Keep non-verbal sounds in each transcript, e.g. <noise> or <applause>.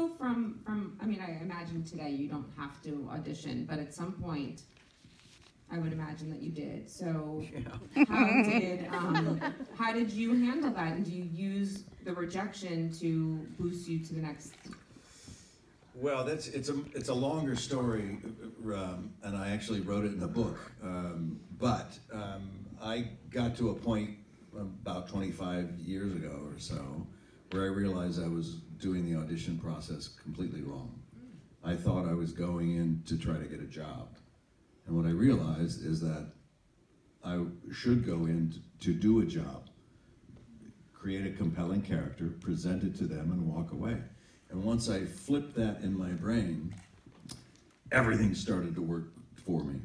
go from, from, I mean, I imagine today you don't have to audition, but at some point, I would imagine that you did, so Yeah. how did, um, how did you handle that, and do you use the rejection to boost you to the next? Well, that's it's a it's a longer story, um, and I actually wrote it in a book. Um, but um, I got to a point about 25 years ago or so where I realized I was doing the audition process completely wrong. I thought I was going in to try to get a job, and what I realized is that I should go in to do a job, create a compelling character, present it to them, and walk away. And once I flipped that in my brain, everything started to work for me.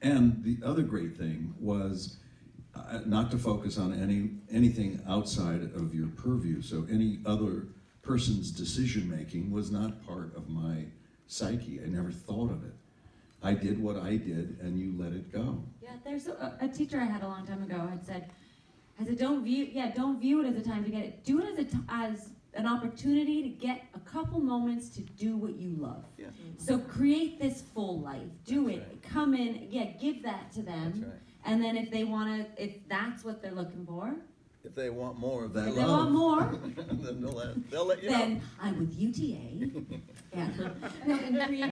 And the other great thing was uh, not to focus on any anything outside of your purview. So any other person's decision making was not part of my psyche. I never thought of it. I did what I did, and you let it go. Yeah, there's a, a teacher I had a long time ago had said, I said, don't view, yeah, don't view it as a time to get it. Do it as a t- as an opportunity to get a couple moments to do what you love. Yeah. So create this full life. Do That's it. right. Come in. Yeah, give that to them. Right. And then if they want to, if that's what they're looking for, If they want more of that if they want more, <laughs> then they'll let, they'll let you know. then I'm with UTA. <laughs> yeah. No, and create